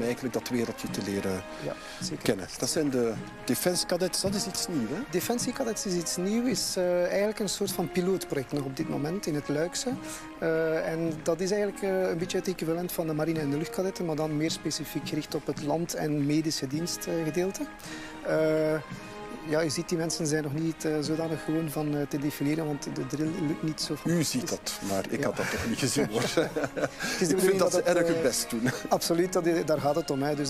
om eigenlijk dat wereldje te leren Ja, zeker. kennen. Dat zijn de defensiecadets, dat is iets nieuws. Hè? Defensiecadets is iets nieuws, is eh, eigenlijk een soort van pilootproject nog op dit moment in het Luikse. Eh, en dat is eigenlijk eh, een beetje het equivalent van de marine en de luchtkadetten, maar dan meer specifiek gericht op het land- en medische dienstgedeelte. Eh, ja, je ziet, die mensen zijn nog niet eh, zodanig gewoon van eh, te defileren, want de drill lukt niet zo U fantastisch. ziet dat, maar ik Ja. had dat toch niet gezien hoor. Ik vind dat ze erg eh, hun best doen. Absoluut, dat, daar gaat het om. Hè. Dus